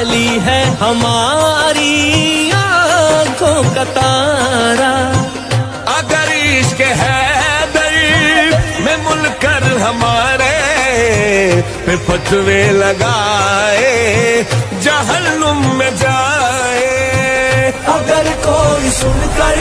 खाली है हमारी आँखों का तारा। अगर इश्क है दिल में मुलकर हमारे पे फतवे लगाए जहन्नुम में जाए। अगर कोई सुनकर